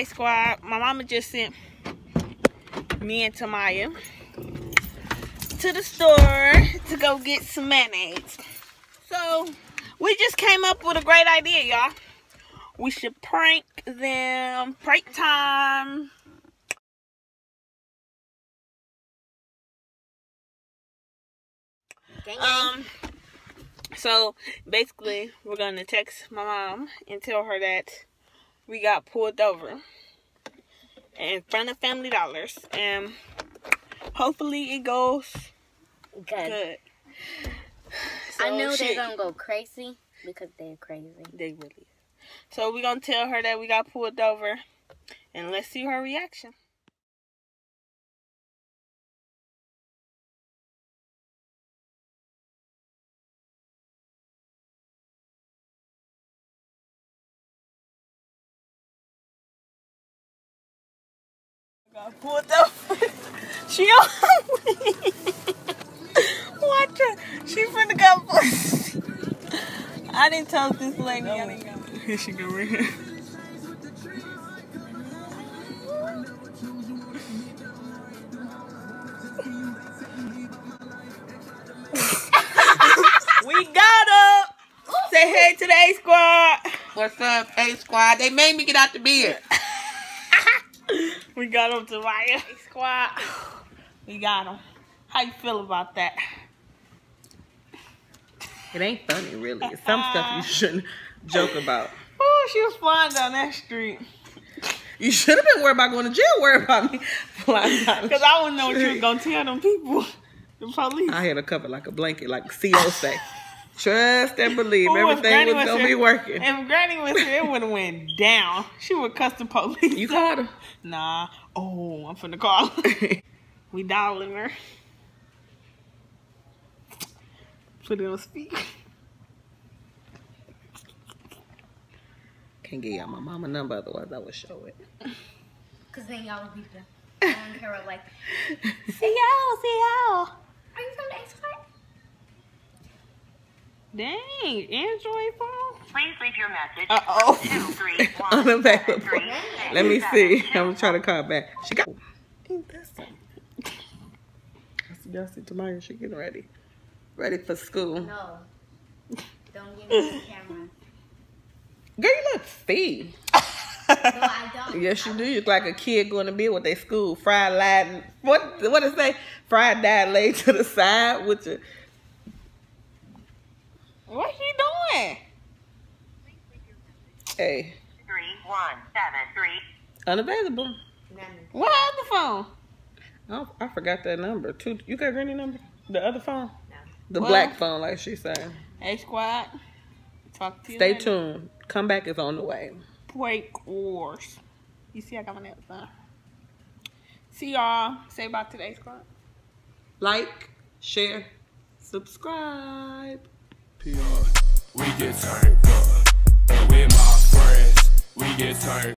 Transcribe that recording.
A Squad. My mama just sent me and Tamaya to the store to go get some mayonnaise. So we just came up with a great idea, y'all. We should prank them. Prank time. Um, so basically, we're gonna text my mom and tell her that we got pulled over in front of Family Dollars, and hopefully it goes Good. good. I So, know shit, they're gonna go crazy because they're crazy. They really. So we're gonna tell her that we got pulled over, and let's see her reaction. Got pulled over. she on Watch her. She finna go pussy. I didn't tell this lady I didn't go. Here she go right here. we got her. Say hey to the A squad. What's up, A Squad? They made me get out the bed. We got him to my squad. We got him. How you feel about that? It ain't funny, really. It's some stuff you shouldn't joke about. Oh, she was flying down that street. You should have been worried about going to jail. Worried about me flying down. Cause I wouldn't know what you was street. gonna tell them people. The police. I had a cover like a blanket, like CO say. Trust and believe Ooh, everything Granny was gonna here- be working. If Granny was here, it would have went down. She would cuss the police. You called her. Nah. Oh, I'm finna call. her. we dialing her. Put it on speaker. Can't get y'all my mama number, otherwise I would show it. Cause then y'all would be the I don't care what like See y'all, see y'all. Are you from the X Squad? Dang, Android phone. Please leave your message. Uh oh. Two, three, one, Unavailable. three, Let me seven, see. two, I'm trying to try to call back. She got. Ain't that something? I see y'all see tomorrow. She getting ready, ready for school. No. Don't give me the camera. Girl, you look fee. No, I don't. Yes, you do. You look like a kid going to be with their school. Fried lied. What? What it say? Fried dad laid to the side with your. What he doing? Hey, three, one, seven, three. unavailable. What other phone? Oh, I forgot that number. Two. You got Granny number? The other phone? No. The Well- black phone, like she said. A squad. Talk to you. Stay later. tuned. Comeback is on the way. Break wars. You see, I got my nails done. See y'all. Say bye to the squad. Like, share, subscribe. We get turned up. And with my friends, we get turned